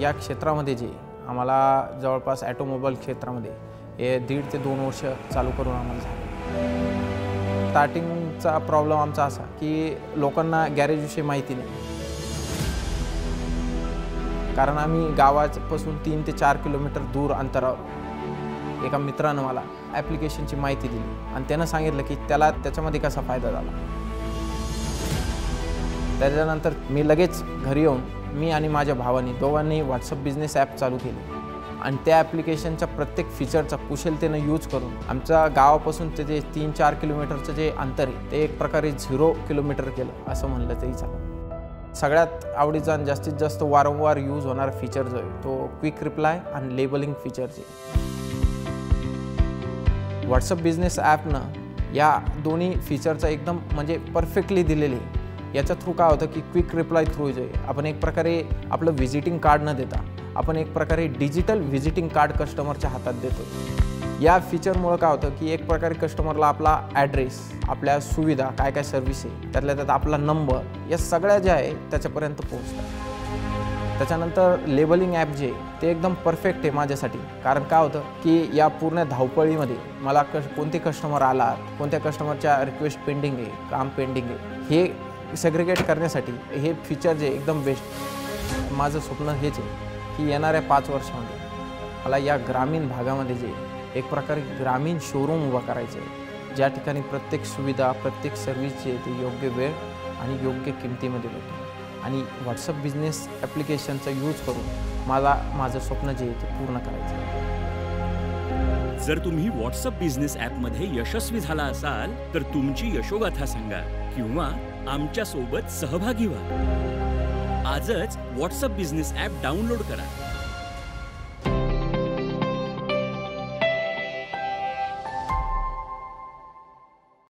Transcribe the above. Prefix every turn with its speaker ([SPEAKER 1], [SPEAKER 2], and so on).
[SPEAKER 1] या क्षेत्रामध्ये जे आम्हाला जवळपास ॲटोमोबाईल क्षेत्रामध्ये हे दीड ते दोन वर्ष चालू करून आम्हाला झालं. स्टार्टिंगचा प्रॉब्लेम आमचा असा की लोकांना गॅरेजविषयी माहिती नाही. कारण आम्ही गावापासून तीन ते चार किलोमीटर दूर अंतरावर. एका मित्रानं मला ॲप्लिकेशनची माहिती दिली आणि त्यानं सांगितलं की त्याला त्याच्यामध्ये कसा फायदा झाला. त्याच्यानंतर मी लगेच घरी येऊन मी आणि माझ्या भावानी दोघांनी व्हॉट्सअप बिझनेस ॲप चालू केली. आणि त्या ॲप्लिकेशनच्या प्रत्येक फीचरचा कुशलतेनं यूज करून आमच्या गावापासून ते जे तीन चार किलोमीटरचं जे अंतर आहे ते एक प्रकारे झिरो किलोमीटर केलं असं म्हणलं तरी चालेल. सगळ्यात आवडीचा आणि जास्तीत जास्त वारंवार यूज होणारा फीचर जो आहे तो क्विक रिप्लाय आणि लेबलिंग फीचर जे व्हॉट्सअप बिझनेस ॲपनं या दोन्ही फीचरचा एकदम म्हणजे परफेक्टली दिलेले याच्या थ्रू काय होतं की क्विक रिप्लाय थ्रू जे आपण एक प्रकारे आपलं व्हिजिटिंग कार्ड न देता आपण एक प्रकारे डिजिटल व्हिजिटिंग कार्ड कस्टमरच्या हातात देतो. या फीचरमुळं काय होतं की एक प्रकारे कस्टमरला आपला ॲड्रेस आपल्या सुविधा काय काय सर्व्हिस आहे त्यातल्या त्यात आपला नंबर या सगळ्या ज्या आहे त्याच्यापर्यंत पोहोचतात. त्याच्यानंतर लेबलिंग ॲप जे आहे ते एकदम परफेक्ट आहे माझ्यासाठी. कारण काय होतं की या पूर्ण धावपळीमध्ये मला कश कोणते कस्टमर आला कोणत्या कस्टमरच्या रिक्वेस्ट पेंडिंग आहे काम पेंडिंग आहे हे सेग्रिगेट करण्यासाठी हे फीचर जे एकदम बेस्ट माझं स्वप्न हेच आहे की येणाऱ्या पाच वर्षामध्ये मला या ग्रामीण भागामध्ये जे एक प्रकारे ग्रामीण शोरूम उभा करायचं आहे ज्या ठिकाणी प्रत्येक सुविधा प्रत्येक सर्व्हिस जे आहे ती योग्य वेळ आणि योग्य किमतीमध्ये भेटतो. आणि व्हॉट्सअप बिझनेस ॲप्लिकेशनचा यूज करून मला माझं स्वप्न जे आहे ते पूर्ण करायचं आहे.
[SPEAKER 2] जर तुम्ही व्हॉट्सअप बिझनेस ॲपमध्ये यशस्वी झाला असाल तर तुमची यशोगाथा सांगा किंवा आमच्यासोबत सहभागी व्हा. आजच व्हॉट्सअप बिझनेस ॲप डाउनलोड करा.